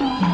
မ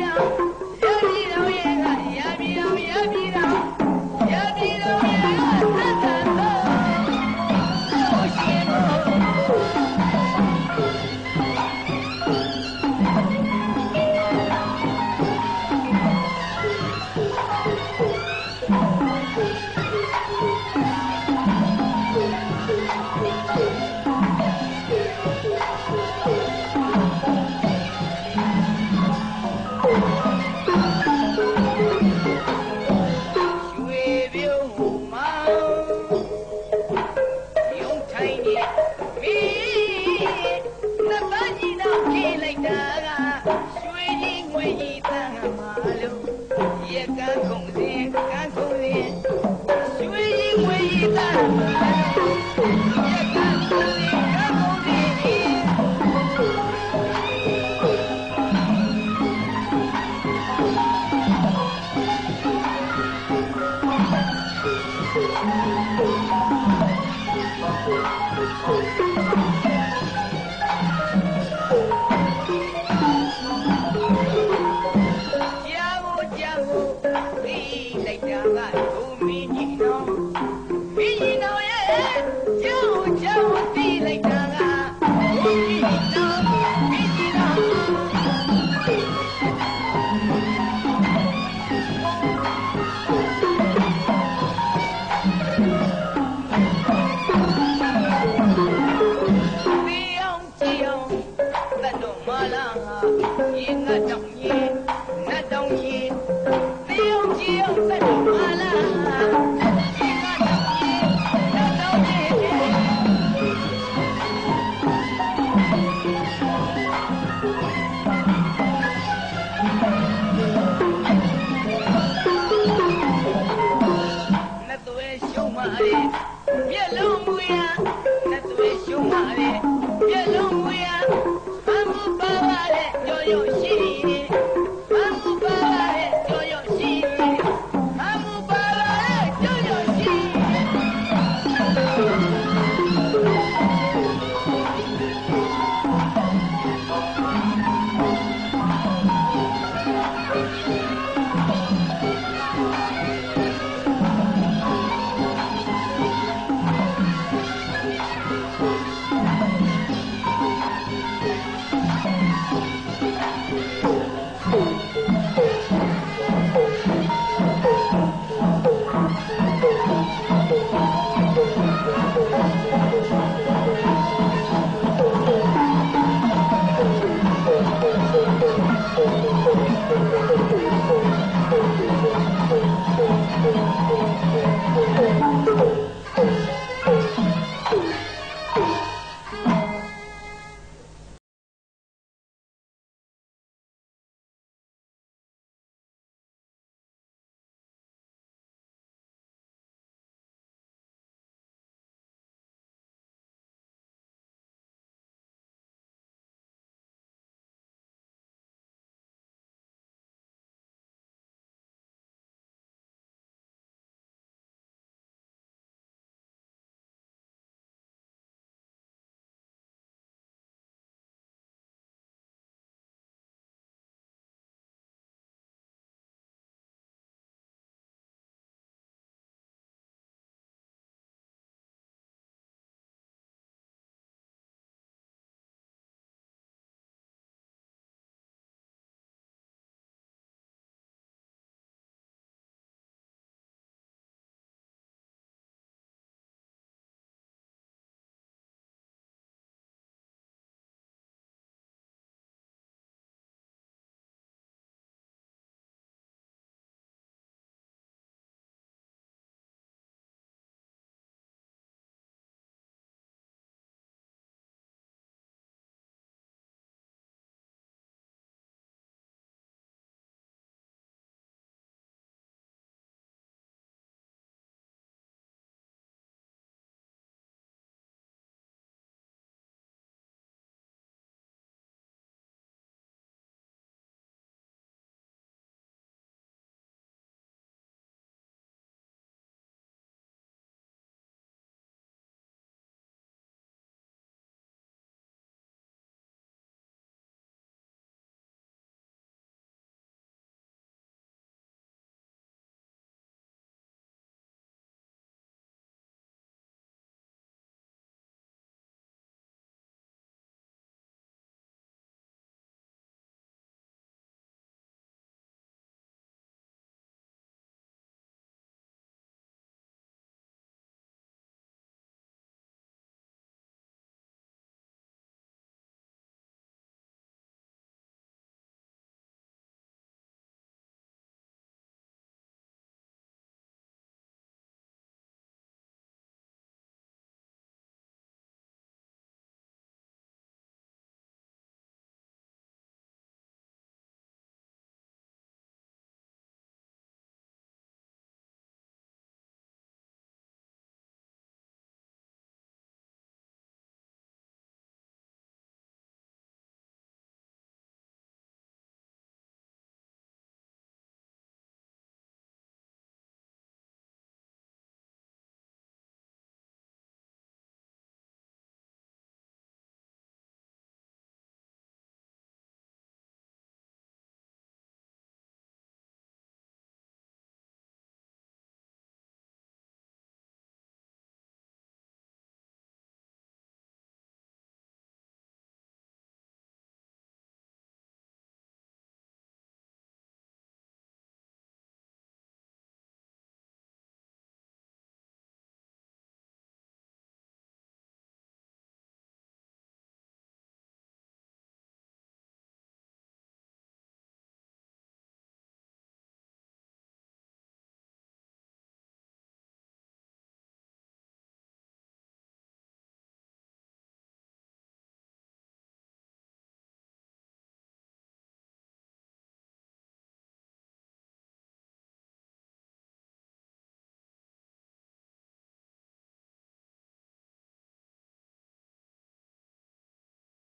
你那叫